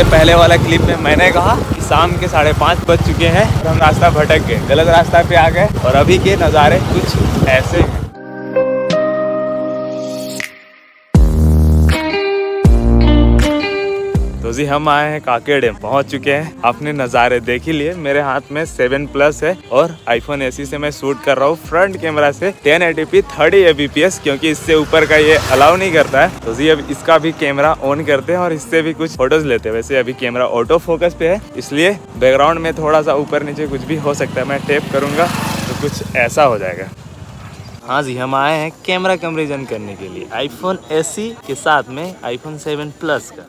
इससे पहले वाला क्लिप में मैंने कहा कि शाम के साढ़े पाँच बज चुके हैं तो हम रास्ता भटक गए, गलत रास्ता पे आ गए और अभी के नज़ारे कुछ ऐसे हैं। जी हम आए हैं काके डैम पहुँच चुके हैं। अपने नज़ारे देख ही लिए। मेरे हाथ में सेवन प्लस है और आईफोन एसी से मैं शूट कर रहा हूँ फ्रंट कैमरा से। Ten eighty p thirty FPS क्योंकि इससे ऊपर का ये अलाउ नहीं करता है। तो जी अब इसका भी कैमरा ऑन करते हैं और इससे भी कुछ फ़ोटोज़ लेते हैं। वैसे अभी कैमरा ऑटो फोकस पे है, इसलिए बैकग्राउंड में थोड़ा सा ऊपर नीचे कुछ भी हो सकता है। मैं टेप करूँगा तो कुछ ऐसा हो जाएगा। हाँ जी, हम आए हैं कैमरा कंपेरिजन करने के लिए। आईफोन एसी के साथ में आईफोन 7 प्लस का।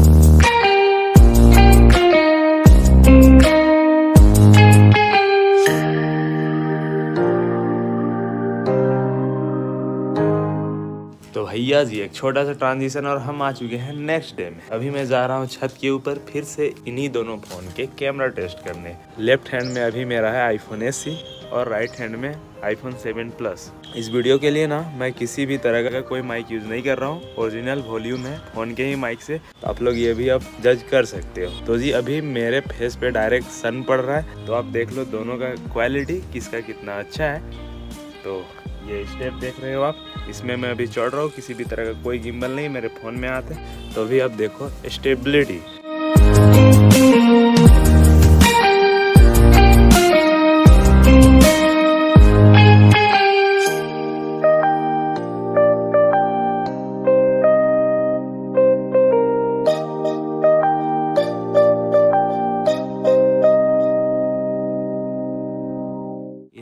तो जी एक छोटा सा ट्रांजिशन और हम आ चुके हैं नेक्स्ट डे में। अभी मैं जा रहा हूँ छत के ऊपर, फिर से इन्हीं दोनों फ़ोन के कैमरा टेस्ट करने। लेफ़्ट हैंड में अभी मेरा है आईफोन एस और राइट हैंड में आईफोन 7 प्लस इस वीडियो के लिए ना, मैं किसी भी तरह का कोई माइक यूज़ नहीं कर रहा हूँ। ओरिजिनल वॉल्यूम है फ़ोन के ही माइक से। तो आप लोग ये भी अब जज कर सकते हो। तो जी, अभी मेरे फेस पे डायरेक्ट सन पड़ रहा है। तो आप देख लो दोनों का क्वालिटी किसका कितना अच्छा है। तो ये स्टेप देख रहे हो आप। इसमें मैं अभी चढ़ रहा हूँ, किसी भी तरह का कोई गिम्बल नहीं मेरे फ़ोन में आते। तो अभी आप देखो स्टेबिलिटी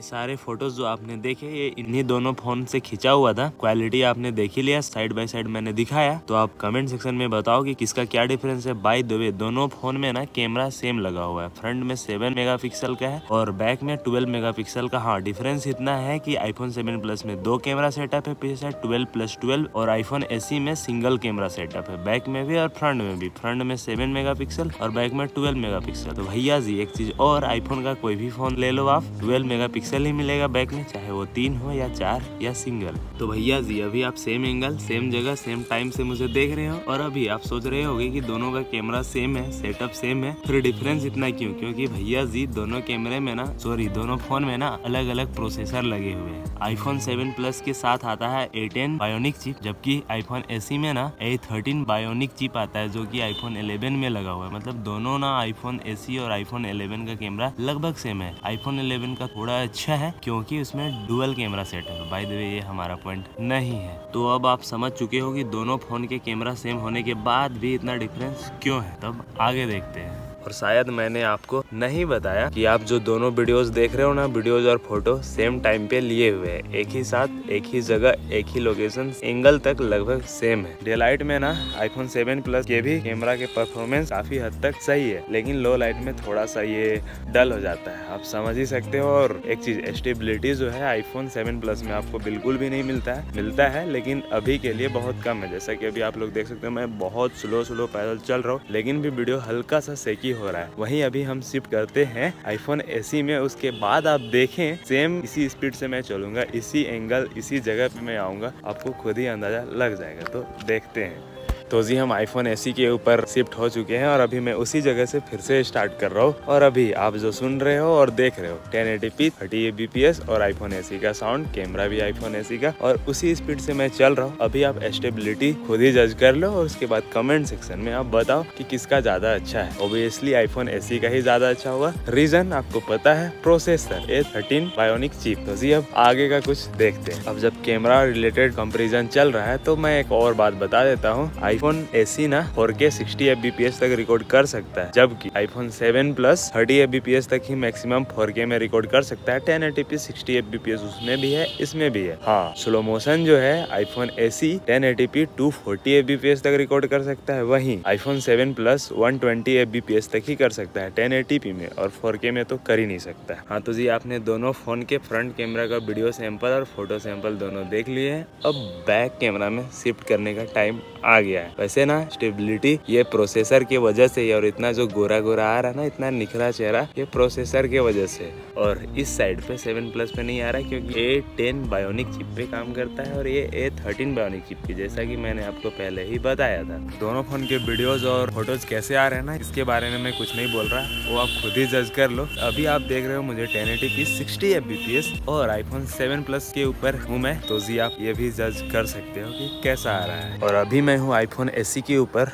सारे फ़ोटोज़ जो आपने देखे, ये इन्हीं दोनों फ़ोन से खिंचा हुआ था। क्वालिटी आपने देख लिया साइड बाय साइड मैंने दिखाया। तो आप कमेंट सेक्शन में बताओ कि किसका क्या डिफरेंस है। बाय द दोनों फ़ोन में ना कैमरा सेम लगा हुआ है। फ्रंट में सेवन मेगापिक्सल का है और बैक में ट्वेल्व मेगापिक्सल का। हाँ डिफरेंस इतना है कि आईफोन सेवन प्लस में दो कैमरा सेटअप है पीछे ट्वेल्व प्लस ट्वेल्व और आईफोन एसी में सिंगल कैमरा सेटअप है। बैक में भी और फ्रंट में भी। फ्रंट में सेवन मेगा और बैक में ट्वेल्व मेगा तो भैया जी, एक चीज़ और आईफोन का कोई भी फ़ोन ले लो आप। ट्वेल्व मेगा पिक्सल ही मिलेगा बैक में, चाहे वो तीन हो या चार या सिंगल तो भैया जी, अभी आप सेम एंगल सेम जगह सेम टाइम से मुझे देख रहे हो और अभी आप सोच रहे होगे कि दोनों का कैमरा सेम है सेटअप सेम है, फिर डिफरेंस इतना क्यों? क्योंकि भैया जी, दोनों कैमरे में ना सॉरी दोनों फ़ोन में ना अलग अलग प्रोसेसर लगे हुए हैं। आईफोन सेवन प्लस के साथ आता है A10 बायोनिक चिप जबकि आईफोन एसी में ना A13 बायोनिक चिप आता है, जो कि आईफोन 11 में लगा हुआ है। मतलब दोनों ना आईफोन एसी और आईफोन 11 का कैमरा लगभग सेम है। आईफोन 11 का थोड़ा अच्छा है, क्योंकि उसमें डुअल कैमरा सेट है। बाय द ये हमारा पॉइंट नहीं है। तो अब आप समझ चुके हो कि दोनों फ़ोन के कैमरा सेम होने के बाद भी इतना डिफरेंस क्यों है। तब आगे देखते हैं। और शायद मैंने आपको नहीं बताया कि आप जो दोनों वीडियोस देख रहे हो ना वीडियोस और फ़ोटो सेम टाइम पे लिए हुए हैं। एक ही साथ, एक ही जगह, एक ही लोकेशन एंगल तक लगभग सेम है। डे लाइट में ना आईफोन सेवन प्लस के भी कैमरा के परफॉर्मेंस काफ़ी हद तक सही है, लेकिन लो लाइट में थोड़ा सा ये डल हो जाता है। आप समझ ही सकते हो और एक चीज़ स्टेबिलिटी जो है आईफोन सेवन प्लस में आपको बिल्कुल भी नहीं मिलता है। मिलता है, लेकिन अभी के लिए बहुत कम है। जैसा कि अभी आप लोग देख सकते हो, मैं बहुत स्लो स्लो पैदल चल रहा हूँ, लेकिन भी वीडियो हल्का सा सेकी हो रहा है। वहीं अभी हम शिफ्ट करते हैं आईफोन एसी में। उसके बाद आप देखें सेम इसी स्पीड से मैं चलूँगा, इसी एंगल इसी जगह पे मैं आऊँगा, आपको खुद ही अंदाज़ा लग जाएगा। तो देखते हैं। तो जी, हम आईफोन एसी के ऊपर शिफ्ट हो चुके हैं और अभी मैं उसी जगह से फिर से स्टार्ट कर रहा हूँ। और अभी आप जो सुन रहे हो और देख रहे हो ten eighty p thirty FPS और आईफोन एसी का साउंड कैमरा भी आईफोन एसी का। और उसी स्पीड से मैं चल रहा हूँ। अभी आप स्टेबिलिटी खुद ही जज कर लो और उसके बाद कमेंट सेक्शन में आप बताओ कि किसका ज़्यादा अच्छा है। ओबियसली आईफोन एसी का ही ज़्यादा अच्छा होगा रीजन आपको पता है processor A thirteen bionic chip तो जी, अब आगे का कुछ देखते हैं। अब जब कैमरा रिलेटेड कंपेरिजन चल रहा है तो मैं एक और बात बता देता हूँ। आईफोन एसी ना 4K 60 एफबीपीएस तक रिकॉर्ड कर सकता है? जबकि आईफोन 7 प्लस 30 एफबीपीएस तक ही मैक्सिमम 4K में रिकॉर्ड कर सकता है। टेन 1080p 60 एफबीपीएस उसमें भी है, इसमें भी है। हाँ स्लो मोशन जो है आईफोन एसी 1080p 240 एफबीपीएस तक रिकॉर्ड कर सकता है। वहीं आईफोन 7 प्लस वन 120 एफबीपीएस तक ही कर सकता है 1080p में, और 4K में तो कर ही नहीं सकता है। हाँ तो जी आपने दोनों फ़ोन के फ्रंट कैमरा का वीडियो सैंपल और फ़ोटो सैंपल दोनों देख लिए हैं। अब बैक कैमरा में शिफ्ट करने का टाइम आ गया है। वैसे ना स्टेबिलिटी ये प्रोसेसर की वजह से और इतना जो गोरा गोरा आ रहा है ना, इतना निखरा चेहरा, ये प्रोसेसर की वजह से। और इस साइड पे सेवन प्लस पे नहीं आ रहा क्योंकि ए टेन बायोनिक चिप पे काम करता है और ये ए थर्टीन बायोनिक चिप की, जैसा कि मैंने आपको पहले ही बताया था। दोनों फ़ोन के वीडियोज़ और फ़ोटोज़ कैसे आ रहे हैं ना, इसके बारे में मैं कुछ नहीं बोल रहा, वो आप खुद ही जज कर लो। अभी आप देख रहे हो मुझे ten eighty p sixty F B P S और आईफोन सेवन प्लस के ऊपर हूँ मैं तो जी आप ये भी जज कर सकते हो कि कैसा आ रहा है। और अभी मैं हूँ आईफोन एसी के ऊपर।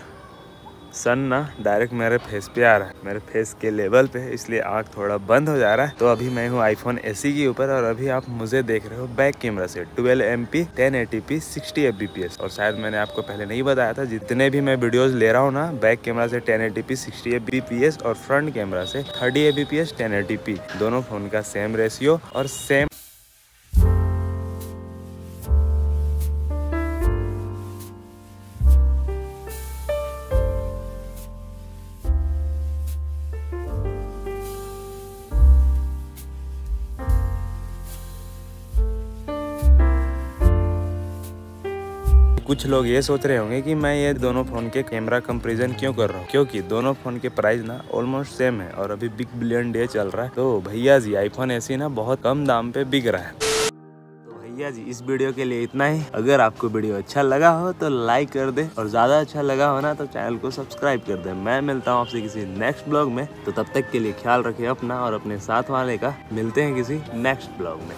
सन ना डायरेक्ट मेरे फेस पे आ रहा है। मेरे फेस के लेवल पे इसलिए आँख थोड़ा बंद हो जा रहा है। तो अभी मैं हूँ आईफोन एसी के ऊपर और अभी आप मुझे देख रहे हो बैक कैमरा से। 12 M P ten eighty p sixty F B P S और शायद मैंने आपको पहले नहीं बताया था, जितने भी मैं वीडियोस ले रहा हूँ ना बैक कैमरा से ten eighty p sixty S और फ्रंट कैमरा से thirty F B P S ten P दोनों फ़ोन का सेम रेशियो और सेम कुछ लोग ये सोच रहे होंगे कि मैं ये दोनों फ़ोन के कैमरा कंपेरिजन क्यों कर रहा हूँ? क्योंकि दोनों फ़ोन के प्राइस ना ऑलमोस्ट सेम है और अभी बिग बिलियन डे चल रहा है। तो भैया जी आईफोन ऐसी ना बहुत कम दाम पे बिक रहा है। तो भैया जी, इस वीडियो के लिए इतना ही। अगर आपको वीडियो अच्छा लगा हो तो लाइक कर दे और ज़्यादा अच्छा लगा हो ना तो चैनल को सब्सक्राइब कर दे। मैं मिलता हूँ आपसे किसी नेक्स्ट ब्लॉग में। तो तब तक के लिए ख्याल रखें अपना और अपने साथ वाले का। मिलते हैं किसी नेक्स्ट ब्लॉग में।